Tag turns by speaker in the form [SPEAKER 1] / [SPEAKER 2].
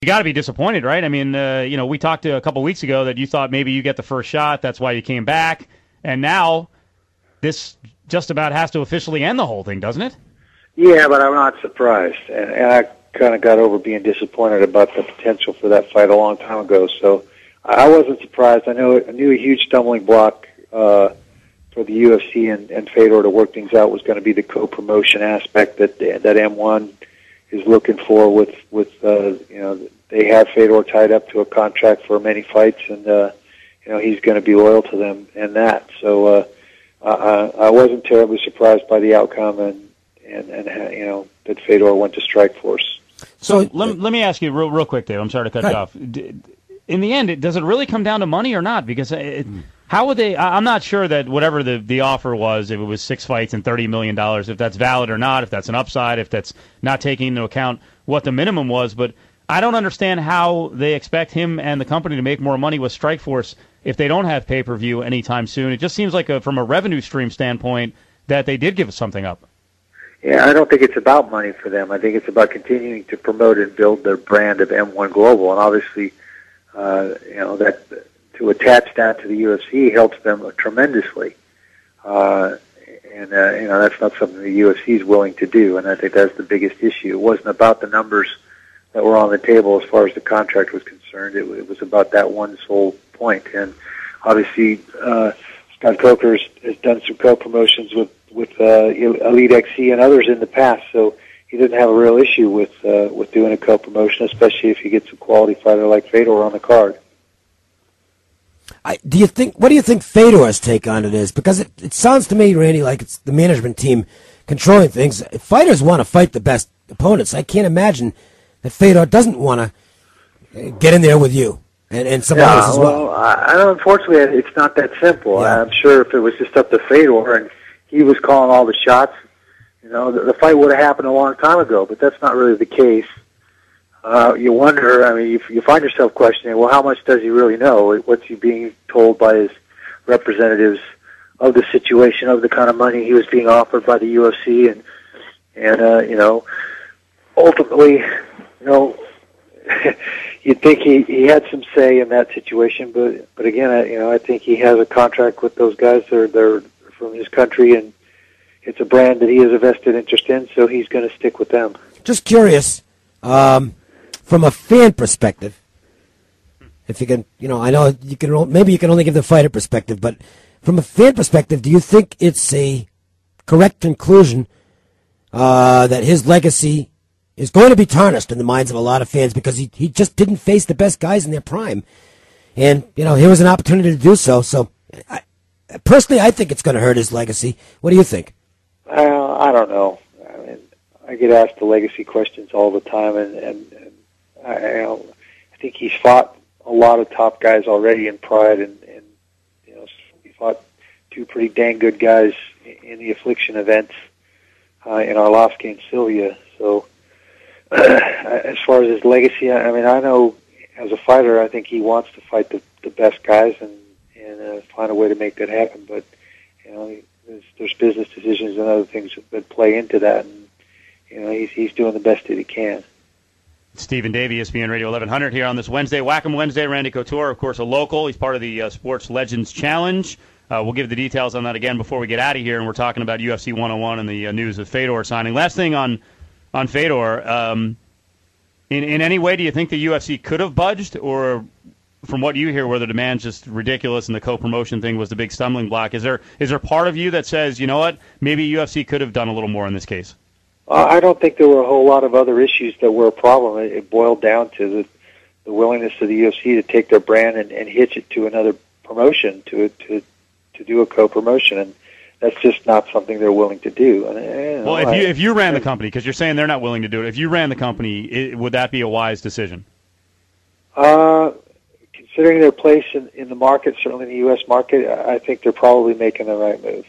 [SPEAKER 1] you got to be disappointed, right? I mean, uh, you know, we talked a couple weeks ago that you thought maybe you get the first shot, that's why you came back, and now this just about has to officially end the whole thing, doesn't it?
[SPEAKER 2] Yeah, but I'm not surprised, and, and I kind of got over being disappointed about the potential for that fight a long time ago. So I wasn't surprised. I know I knew a huge stumbling block uh, for the UFC and, and Fedor to work things out was going to be the co-promotion aspect that that M1 is looking for with with uh, you know they have Fedor tied up to a contract for many fights, and uh, you know he's going to be loyal to them and that. So uh, I, I wasn't terribly surprised by the outcome, and and and you know that Fedor went to Strikeforce.
[SPEAKER 1] So, so let, let me ask you real real quick, Dave. I'm sorry to cut you off. In the end, does it really come down to money or not? Because it, mm. How would they? I'm not sure that whatever the the offer was, if it was six fights and thirty million dollars, if that's valid or not, if that's an upside, if that's not taking into account what the minimum was, but I don't understand how they expect him and the company to make more money with Strikeforce if they don't have pay per view anytime soon. It just seems like, a, from a revenue stream standpoint, that they did give something up.
[SPEAKER 2] Yeah, I don't think it's about money for them. I think it's about continuing to promote and build their brand of M1 Global, and obviously, uh, you know that to attach that to the UFC helps them tremendously. Uh, and uh, you know that's not something the UFC is willing to do, and I think that's the biggest issue. It wasn't about the numbers that were on the table as far as the contract was concerned. It, it was about that one sole point. And obviously, uh, Scott Coker has, has done some co-promotions with with uh, Elite XC and others in the past, so he didn't have a real issue with uh, with doing a co-promotion, especially if he gets a quality fighter like Fedor on the card.
[SPEAKER 3] I, do you think? What do you think Fedor's take on it is? Because it, it sounds to me, Randy, like it's the management team controlling things. Fighters want to fight the best opponents. I can't imagine that Fedor doesn't want to eh, get in there with you and, and some
[SPEAKER 2] yeah,
[SPEAKER 3] others as well.
[SPEAKER 2] well I, unfortunately, it's not that simple. Yeah. I'm sure if it was just up to Fedor and he was calling all the shots, you know, the, the fight would have happened a long time ago. But that's not really the case. Uh, you wonder. I mean, you, you find yourself questioning, well, how much does he really know? What's he being told by his representatives of the situation, of the kind of money he was being offered by the UFC, and and uh, you know, ultimately, you know, you'd think he he had some say in that situation, but but again, I, you know, I think he has a contract with those guys. They're they're from his country, and it's a brand that he has a vested interest in, so he's going to stick with them.
[SPEAKER 3] Just curious, um, from a fan perspective, if you can, you know, I know you can maybe you can only give the fighter perspective, but from a fan perspective, do you think it's a correct conclusion uh, that his legacy is going to be tarnished in the minds of a lot of fans because he, he just didn't face the best guys in their prime. And, you know, here was an opportunity to do so. So, I, personally, I think it's going to hurt his legacy. What do you think?
[SPEAKER 2] Uh, I don't know. I mean, I get asked the legacy questions all the time, and, and, and I, I think he's fought a lot of top guys already in Pride, and, and you know, he fought two pretty dang good guys in the affliction events uh, in Arlovsky and Sylvia. So, as far as his legacy, I mean, I know as a fighter, I think he wants to fight the, the best guys and and uh, find a way to make that happen. But you know, there's, there's business decisions and other things that play into that, and you know, he's he's doing the best that he can.
[SPEAKER 1] Stephen Davey, ESPN Radio 1100 here on this Wednesday, Whack'em Wednesday. Randy Couture, of course, a local. He's part of the uh, Sports Legends Challenge. Uh, we'll give the details on that again before we get out of here, and we're talking about UFC 101 and the uh, news of Fedor signing. Last thing on on Fedor. Um, in in any way, do you think the UFC could have budged, or from what you hear, where the demand's just ridiculous and the co-promotion thing was the big stumbling block? Is there is there part of you that says, you know what, maybe UFC could have done a little more in this case?
[SPEAKER 2] Uh, I don't think there were a whole lot of other issues that were a problem. It, it boiled down to the the willingness of the UFC to take their brand and, and hitch it to another promotion to to to do a co-promotion and that's just not something they're willing to do. And,
[SPEAKER 1] you know, well, if you if you ran the company, because you're saying they're not willing to do it, if you ran the company, it, would that be a wise decision?
[SPEAKER 2] Uh, considering their place in, in the market, certainly in the U.S. market, I think they're probably making the right move.